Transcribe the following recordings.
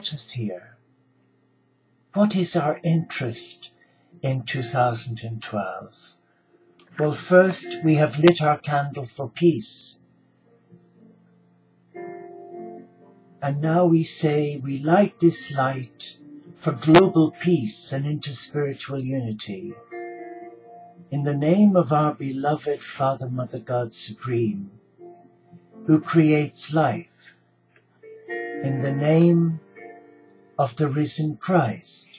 us here? What is our interest in 2012? Well, first, we have lit our candle for peace. And now we say we light this light for global peace and interspiritual unity. In the name of our beloved Father, Mother, God Supreme, who creates life, in the name of the risen Christ,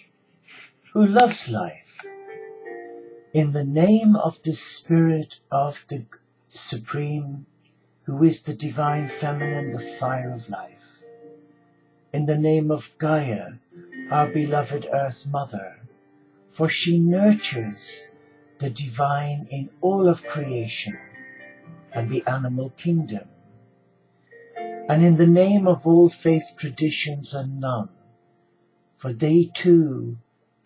who loves life, in the name of the Spirit of the Supreme, who is the divine feminine, the fire of life, in the name of Gaia, our beloved Earth Mother, for she nurtures the divine in all of creation and the animal kingdom. And in the name of all faith traditions and none, for they too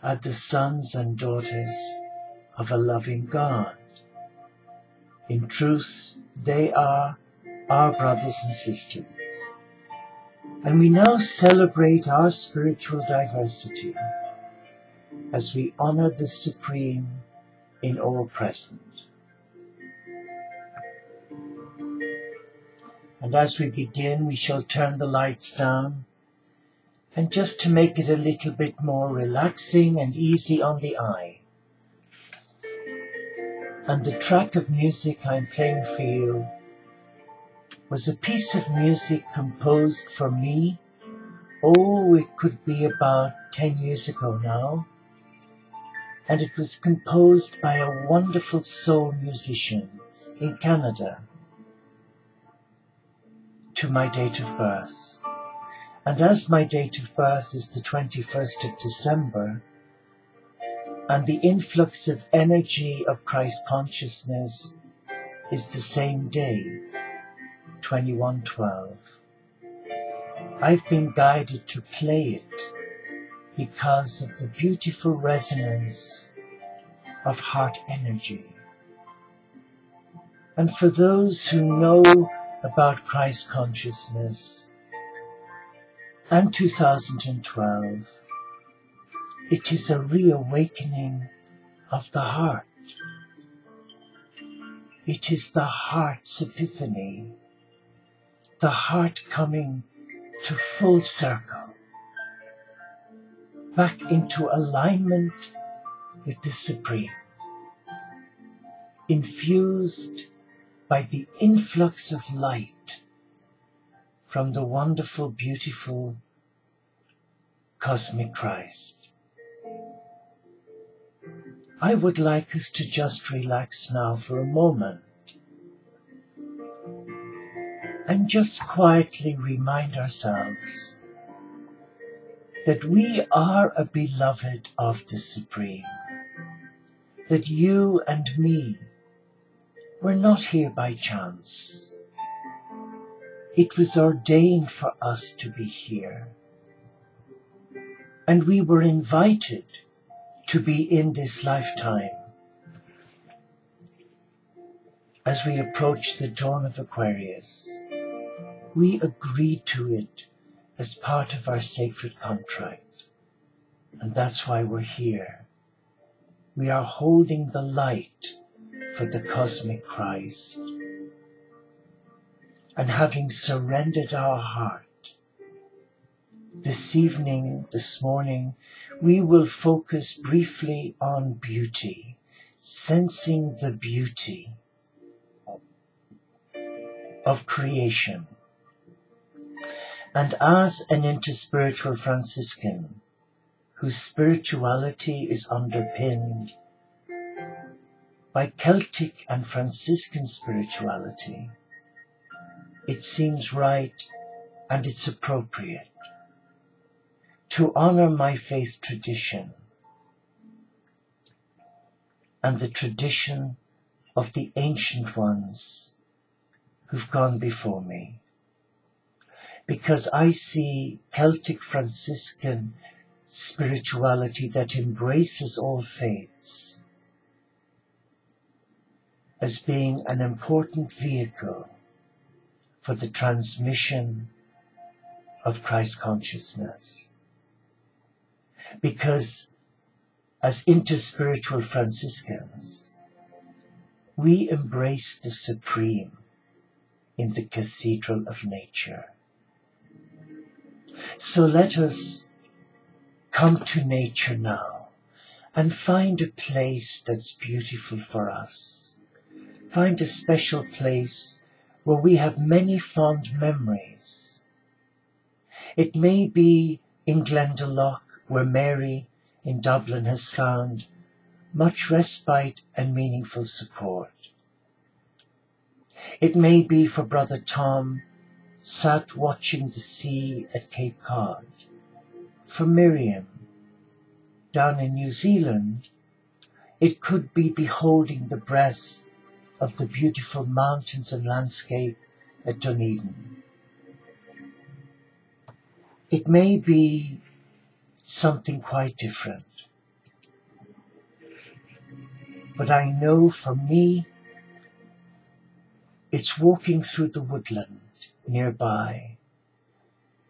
are the sons and daughters of a loving God. In truth, they are our brothers and sisters. And we now celebrate our spiritual diversity as we honor the Supreme in all present. And as we begin, we shall turn the lights down. And just to make it a little bit more relaxing and easy on the eye. And the track of music I'm playing for you was a piece of music composed for me. Oh, it could be about 10 years ago now and it was composed by a wonderful soul musician in Canada to my date of birth. And as my date of birth is the 21st of December, and the influx of energy of Christ consciousness is the same day, 2112, I've been guided to play it because of the beautiful resonance of heart energy. And for those who know about Christ consciousness and 2012, it is a reawakening of the heart. It is the heart's epiphany, the heart coming to full circle back into alignment with the Supreme, infused by the influx of light from the wonderful, beautiful cosmic Christ. I would like us to just relax now for a moment and just quietly remind ourselves that we are a beloved of the Supreme, that you and me were not here by chance. It was ordained for us to be here. And we were invited to be in this lifetime. As we approach the dawn of Aquarius, we agreed to it as part of our sacred contract. And that's why we're here. We are holding the light for the cosmic Christ. And having surrendered our heart, this evening, this morning, we will focus briefly on beauty, sensing the beauty of creation. And as an interspiritual Franciscan, whose spirituality is underpinned by Celtic and Franciscan spirituality, it seems right and it's appropriate to honor my faith tradition and the tradition of the ancient ones who've gone before me. Because I see Celtic Franciscan spirituality that embraces all faiths as being an important vehicle for the transmission of Christ consciousness. Because as interspiritual Franciscans, we embrace the supreme in the cathedral of nature. So let us come to nature now and find a place that's beautiful for us. Find a special place where we have many fond memories. It may be in Glendalough where Mary in Dublin has found much respite and meaningful support. It may be for Brother Tom sat watching the sea at Cape Cod. For Miriam, down in New Zealand, it could be beholding the breast of the beautiful mountains and landscape at Dunedin. It may be something quite different. But I know for me, it's walking through the woodland nearby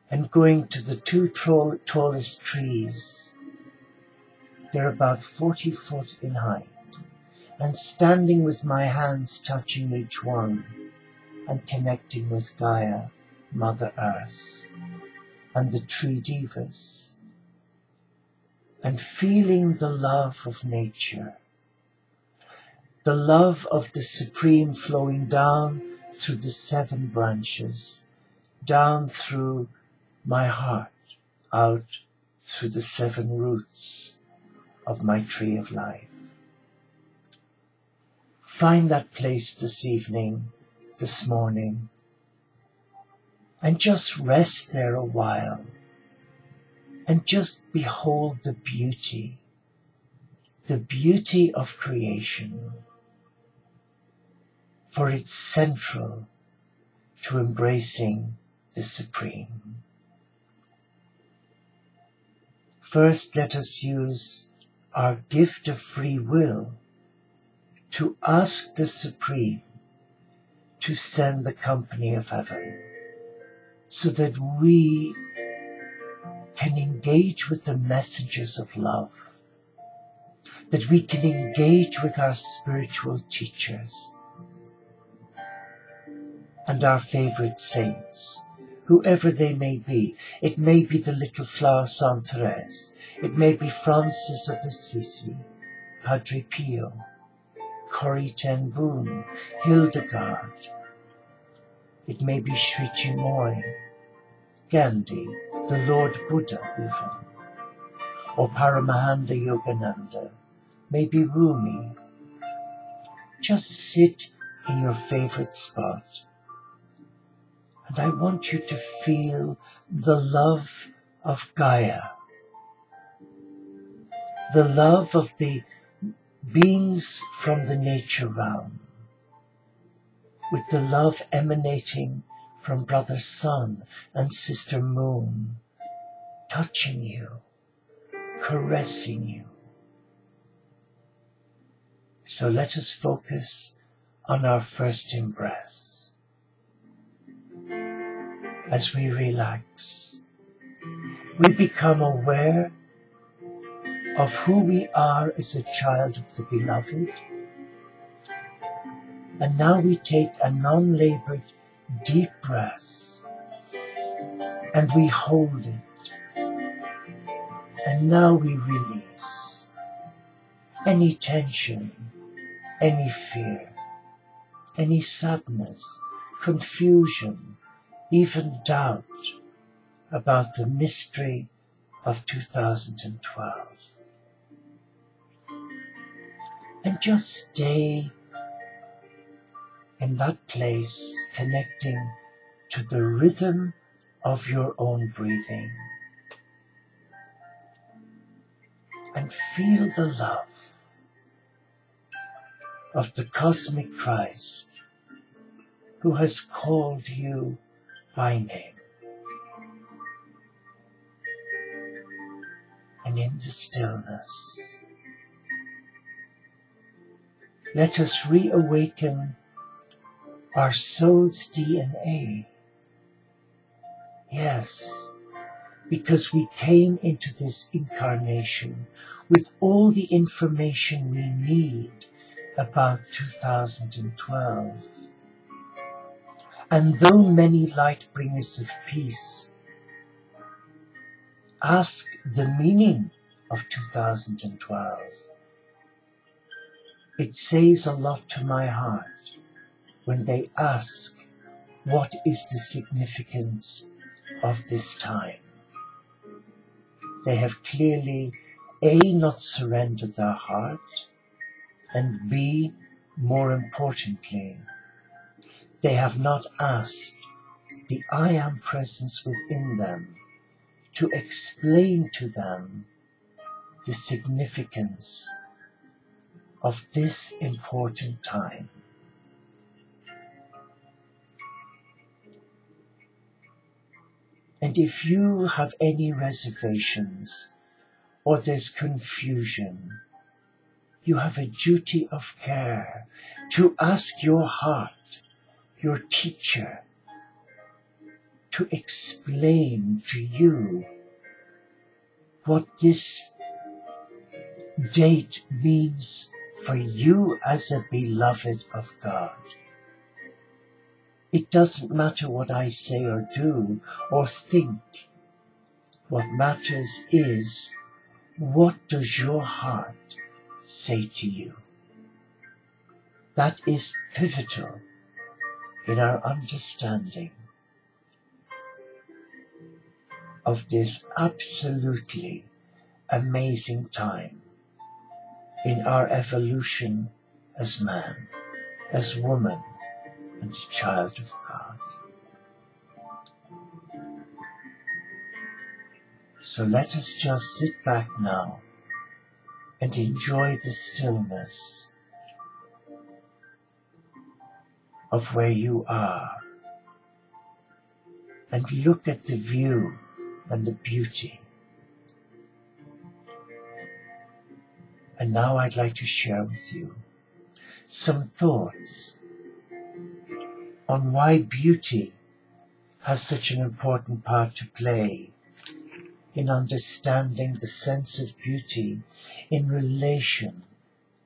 and going to the two tallest trees. They're about 40 foot in height and standing with my hands touching each one and connecting with Gaia, Mother Earth, and the tree devas, and feeling the love of nature, the love of the Supreme flowing down through the seven branches, down through my heart, out through the seven roots of my tree of life. Find that place this evening, this morning, and just rest there a while and just behold the beauty, the beauty of creation for it's central to embracing the Supreme. First, let us use our gift of free will to ask the Supreme to send the company of heaven so that we can engage with the messages of love, that we can engage with our spiritual teachers, and our favorite saints, whoever they may be. It may be the little flower Saint Therese. It may be Francis of Assisi, Padre Pio, Corrie ten Boom, Hildegard. It may be Sri Chinmoy, Gandhi, the Lord Buddha even, or Paramahansa Yogananda, maybe Rumi. Just sit in your favorite spot and I want you to feel the love of Gaia, the love of the beings from the nature realm, with the love emanating from Brother Sun and Sister Moon, touching you, caressing you. So let us focus on our first embrace as we relax. We become aware of who we are as a child of the Beloved. And now we take a non-labored deep breath and we hold it. And now we release any tension, any fear, any sadness, confusion, even doubt about the mystery of 2012. And just stay in that place connecting to the rhythm of your own breathing. And feel the love of the cosmic Christ who has called you by name. And in the stillness, let us reawaken our soul's DNA Yes, because we came into this incarnation with all the information we need about 2012. And though many light bringers of peace ask the meaning of 2012, it says a lot to my heart when they ask what is the significance of this time. They have clearly A, not surrendered their heart, and B, more importantly, they have not asked the I Am presence within them to explain to them the significance of this important time. And if you have any reservations or there's confusion, you have a duty of care to ask your heart your teacher to explain to you what this date means for you as a beloved of God. It doesn't matter what I say or do or think. What matters is what does your heart say to you? That is pivotal in our understanding of this absolutely amazing time in our evolution as man, as woman, and child of God. So let us just sit back now and enjoy the stillness of where you are and look at the view and the beauty. And now I'd like to share with you some thoughts on why beauty has such an important part to play in understanding the sense of beauty in relation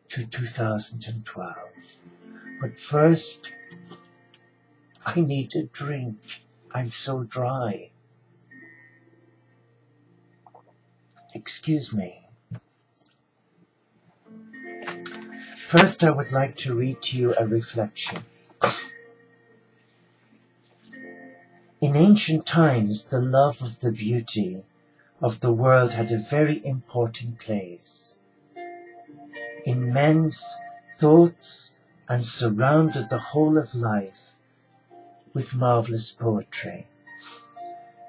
to 2012. But first, I need a drink. I'm so dry. Excuse me. First, I would like to read to you a reflection. In ancient times, the love of the beauty of the world had a very important place in men's thoughts and surrounded the whole of life with marvelous poetry.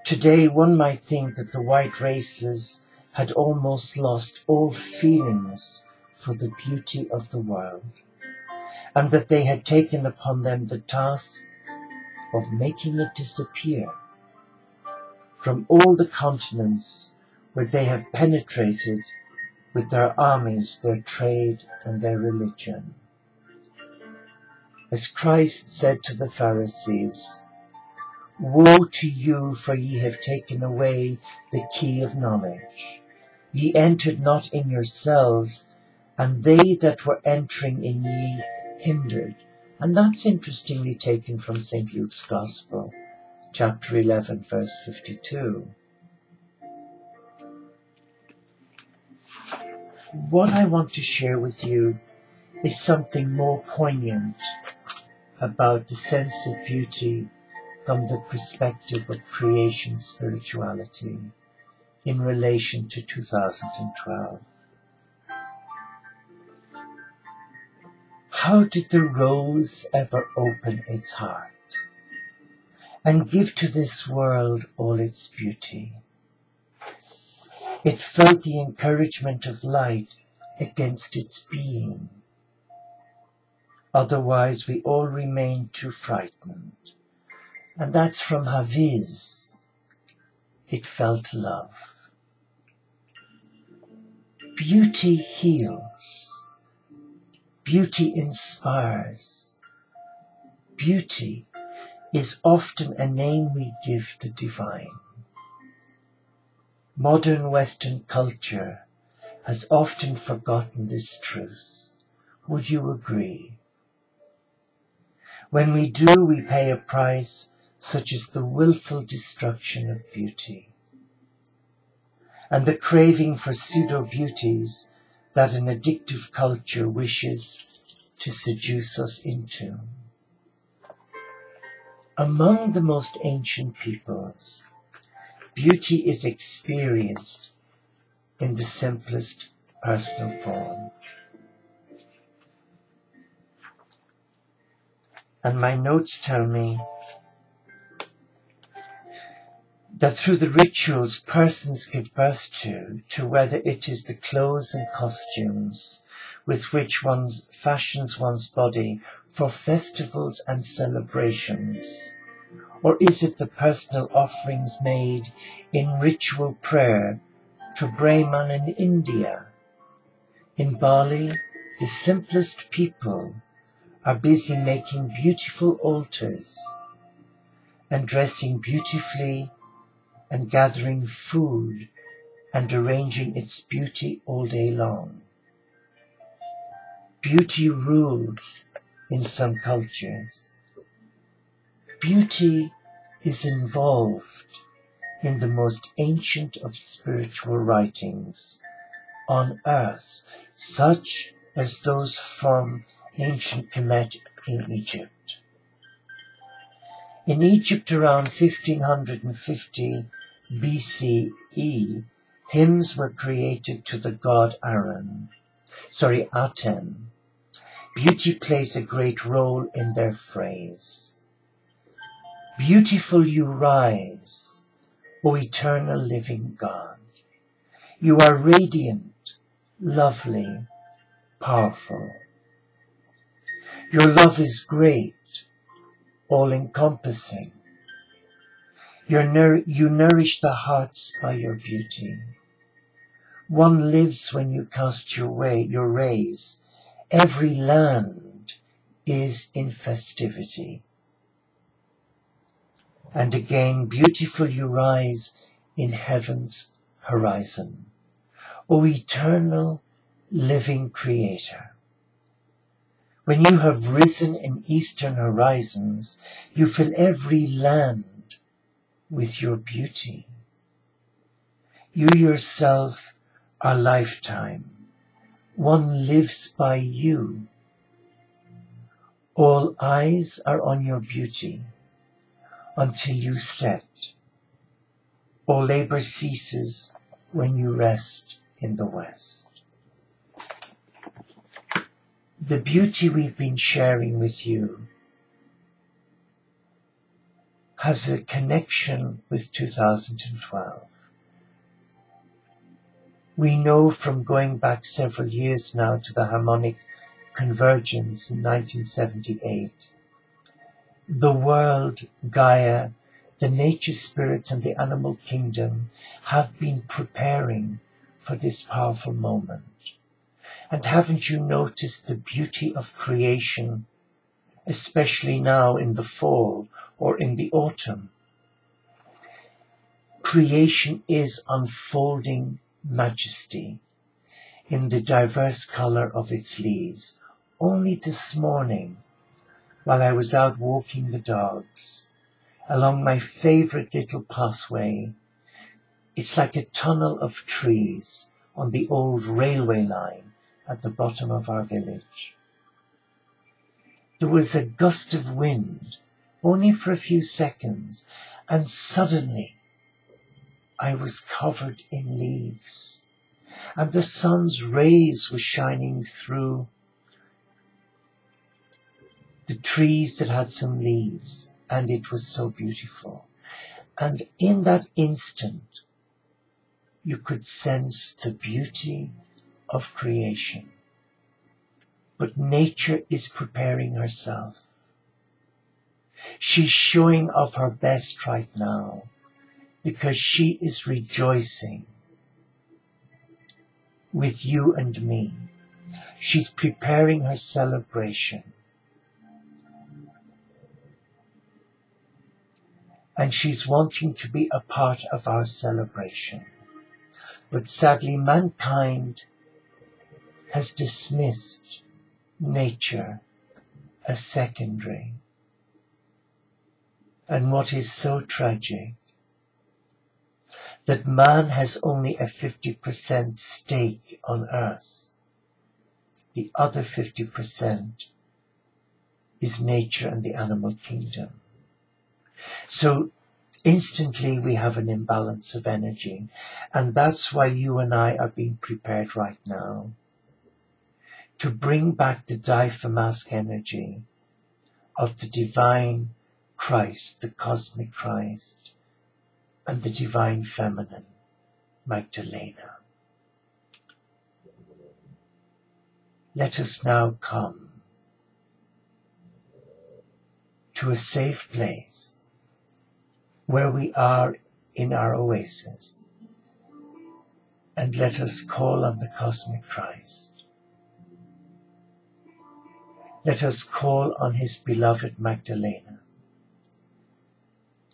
Today, one might think that the white races had almost lost all feelings for the beauty of the world, and that they had taken upon them the task of making it disappear from all the continents where they have penetrated with their armies, their trade, and their religion. As Christ said to the Pharisees, Woe to you, for ye have taken away the key of knowledge. Ye entered not in yourselves, and they that were entering in ye hindered. And that's interestingly taken from St. Luke's Gospel, chapter 11, verse 52. What I want to share with you is something more poignant about the sense of beauty from the perspective of creation spirituality in relation to 2012. How did the rose ever open its heart and give to this world all its beauty? It felt the encouragement of light against its being. Otherwise we all remain too frightened. And that's from Hafiz. It felt love. Beauty heals. Beauty inspires. Beauty is often a name we give the divine. Modern Western culture has often forgotten this truth. Would you agree? When we do, we pay a price such as the willful destruction of beauty and the craving for pseudo beauties that an addictive culture wishes to seduce us into. Among the most ancient peoples, beauty is experienced in the simplest personal form. And my notes tell me that through the rituals persons give birth to, to whether it is the clothes and costumes with which one fashions one's body for festivals and celebrations, or is it the personal offerings made in ritual prayer to Brahman in India? In Bali, the simplest people are busy making beautiful altars and dressing beautifully and gathering food and arranging its beauty all day long. Beauty rules in some cultures. Beauty is involved in the most ancient of spiritual writings on earth, such as those from ancient Kemet in Egypt. In Egypt around 1550 BCE, hymns were created to the god Aaron, sorry, Aten. Beauty plays a great role in their phrase. Beautiful you rise, O eternal living God. You are radiant, lovely, powerful. Your love is great, all You nourish the hearts by your beauty. One lives when you cast your way, your rays. Every land is in festivity. And again, beautiful you rise in heaven's horizon. O eternal living creator. When you have risen in eastern horizons, you fill every land with your beauty. You yourself are lifetime. One lives by you. All eyes are on your beauty until you set. All labor ceases when you rest in the West. The beauty we've been sharing with you has a connection with 2012. We know from going back several years now to the harmonic convergence in 1978, the world, Gaia, the nature spirits and the animal kingdom have been preparing for this powerful moment. And haven't you noticed the beauty of creation, especially now in the fall or in the autumn. Creation is unfolding majesty in the diverse color of its leaves. Only this morning, while I was out walking the dogs, along my favorite little pathway, it's like a tunnel of trees on the old railway line at the bottom of our village. There was a gust of wind only for a few seconds, and suddenly I was covered in leaves, and the sun's rays were shining through the trees that had some leaves, and it was so beautiful. And in that instant, you could sense the beauty of creation. But nature is preparing herself She's showing off her best right now because she is rejoicing with you and me. She's preparing her celebration. and she's wanting to be a part of our celebration. But sadly, mankind has dismissed nature as secondary. And what is so tragic, that man has only a 50% stake on earth. The other 50% is nature and the animal kingdom. So instantly we have an imbalance of energy. And that's why you and I are being prepared right now to bring back the Difemasc energy of the divine Christ, the cosmic Christ, and the divine feminine, Magdalena. Let us now come to a safe place where we are in our oasis and let us call on the cosmic Christ. Let us call on his beloved Magdalena.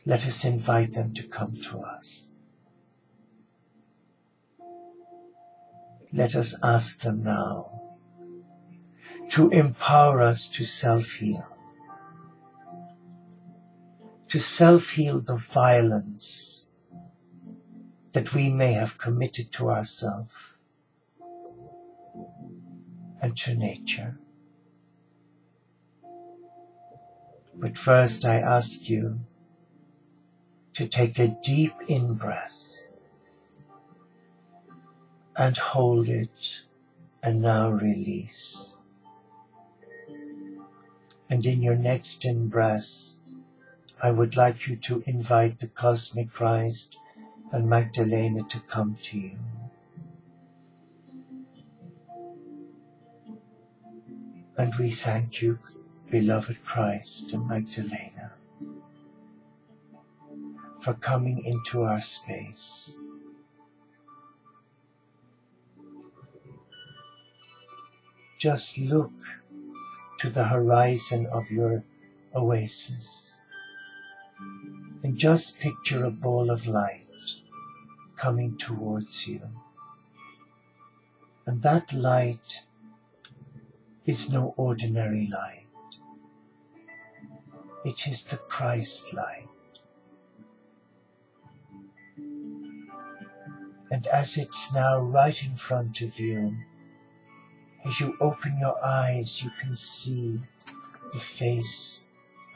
Let us invite them to come to us. Let us ask them now to empower us to self-heal. To self-heal the violence that we may have committed to ourselves and to nature. But first I ask you to take a deep in breath and hold it and now release. And in your next in breath, I would like you to invite the cosmic Christ and Magdalena to come to you. And we thank you, beloved Christ and Magdalena, for coming into our space. Just look to the horizon of your oasis and just picture a ball of light coming towards you. And that light is no ordinary light. It is the Christ light. And as it's now right in front of you, as you open your eyes, you can see the face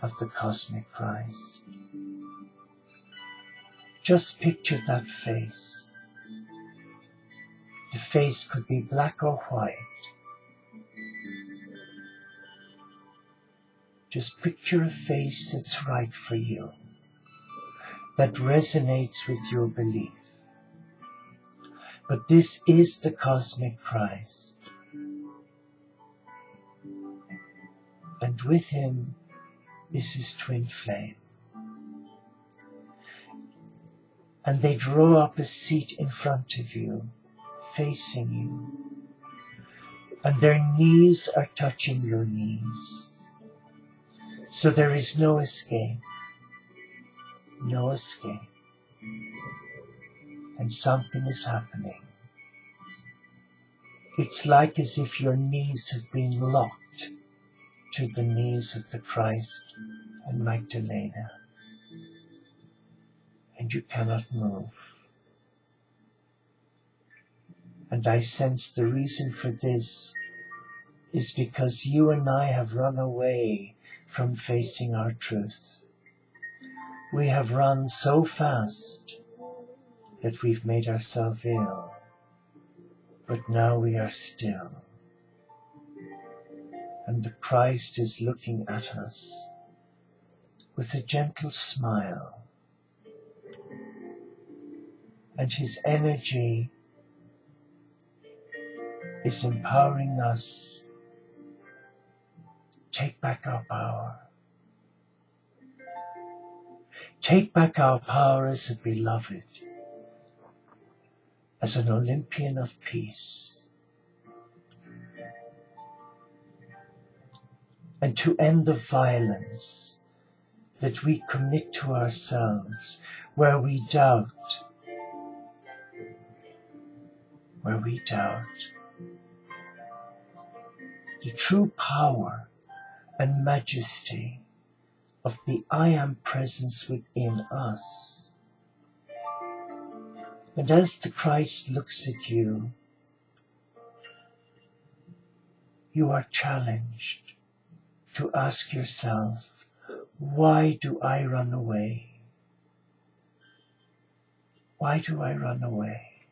of the cosmic Christ. Just picture that face. The face could be black or white. Just picture a face that's right for you, that resonates with your belief. But this is the cosmic Christ. And with him is his twin flame. And they draw up a seat in front of you, facing you. And their knees are touching your knees. So there is no escape. No escape. And something is happening. It's like as if your knees have been locked to the knees of the Christ and Magdalena. And you cannot move. And I sense the reason for this is because you and I have run away from facing our truth. We have run so fast that we've made ourselves ill, but now we are still and the Christ is looking at us with a gentle smile. And his energy is empowering us. Take back our power. Take back our power as a beloved, as an Olympian of peace. and to end the violence that we commit to ourselves, where we doubt, where we doubt, the true power and majesty of the I am presence within us. And as the Christ looks at you, you are challenged to ask yourself, why do I run away? Why do I run away?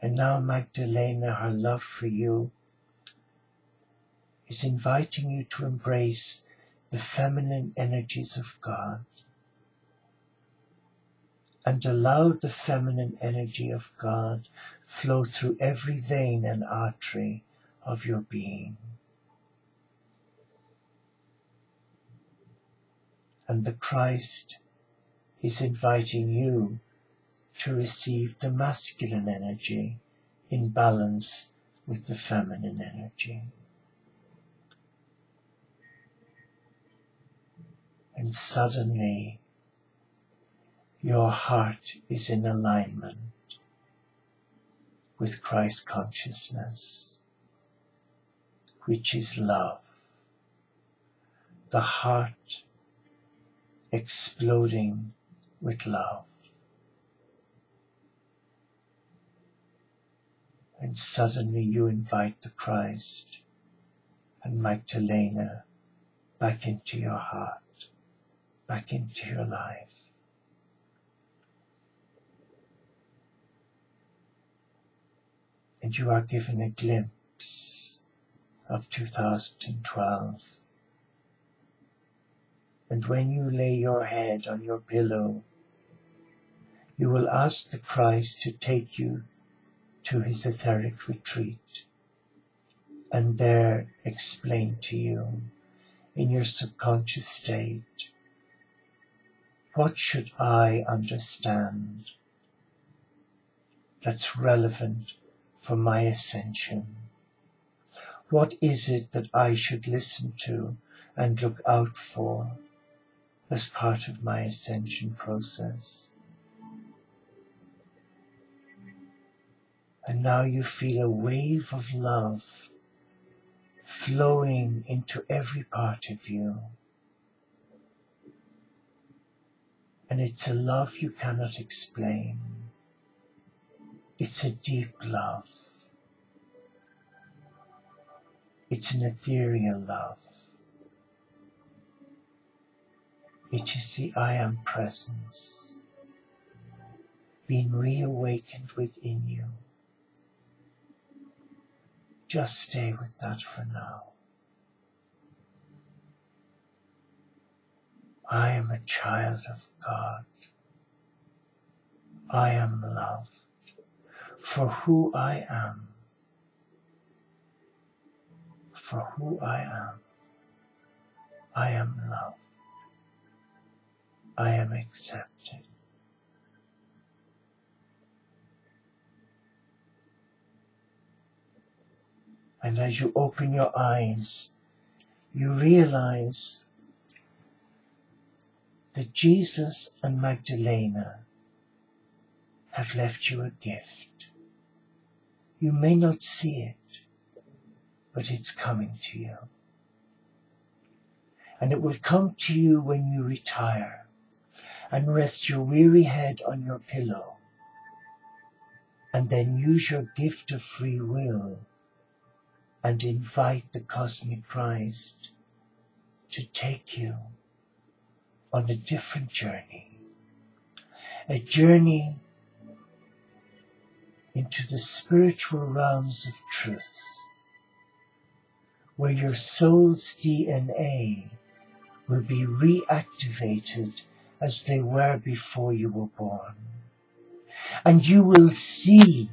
And now Magdalena, her love for you is inviting you to embrace the feminine energies of God and allow the feminine energy of God flow through every vein and artery of your being. And the Christ is inviting you to receive the masculine energy in balance with the feminine energy. And suddenly your heart is in alignment with Christ consciousness, which is love. The heart exploding with love. And suddenly you invite the Christ and Magdalena back into your heart, back into your life. And you are given a glimpse of 2012. And when you lay your head on your pillow, you will ask the Christ to take you to his etheric retreat and there explain to you in your subconscious state what should I understand that's relevant for my ascension? What is it that I should listen to and look out for as part of my ascension process? And now you feel a wave of love flowing into every part of you. And it's a love you cannot explain. It's a deep love. It's an ethereal love. It is the I am presence being reawakened within you. Just stay with that for now. I am a child of God. I am loved for who I am. For who I am. I am loved. I am accepted. And as you open your eyes, you realize that Jesus and Magdalena have left you a gift. You may not see it, but it's coming to you. And it will come to you when you retire and rest your weary head on your pillow and then use your gift of free will and invite the cosmic Christ to take you on a different journey. A journey into the spiritual realms of truth, where your soul's DNA will be reactivated as they were before you were born. And you will see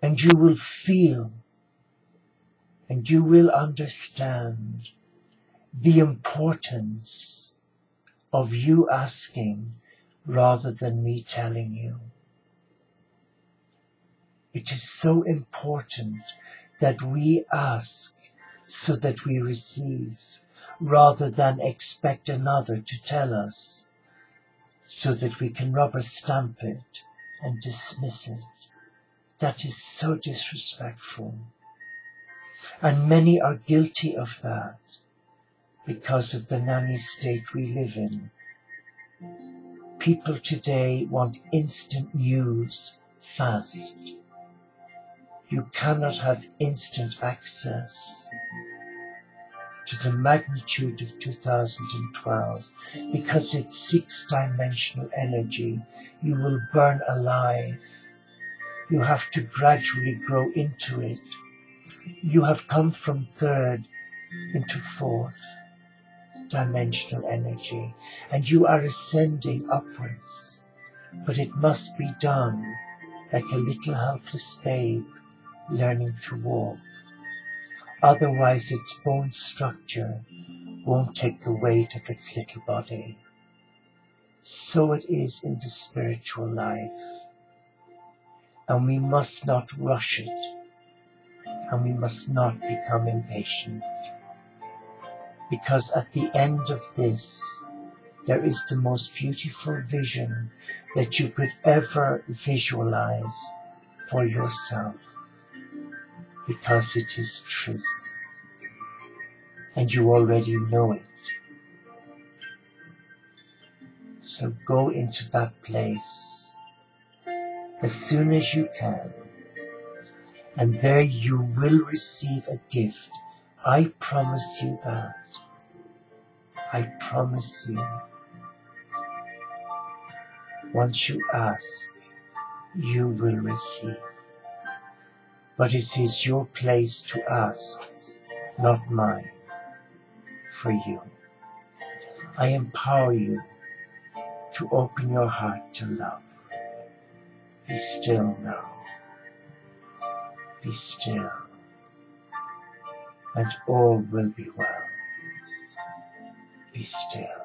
and you will feel and you will understand the importance of you asking rather than me telling you. It is so important that we ask so that we receive rather than expect another to tell us so that we can rubber stamp it and dismiss it. That is so disrespectful. And many are guilty of that because of the nanny state we live in. People today want instant news fast. You cannot have instant access to the magnitude of 2012 because it's six dimensional energy. You will burn alive. You have to gradually grow into it. You have come from third into fourth dimensional energy and you are ascending upwards. But it must be done like a little helpless babe learning to walk. Otherwise its bone structure won't take the weight of its little body. So it is in the spiritual life. And we must not rush it. And we must not become impatient. Because at the end of this, there is the most beautiful vision that you could ever visualize for yourself because it is truth. And you already know it. So go into that place as soon as you can. And there you will receive a gift. I promise you that. I promise you. Once you ask, you will receive but it is your place to ask, not mine, for you. I empower you to open your heart to love. Be still now. Be still. And all will be well. Be still.